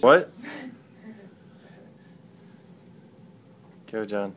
What? Go, John.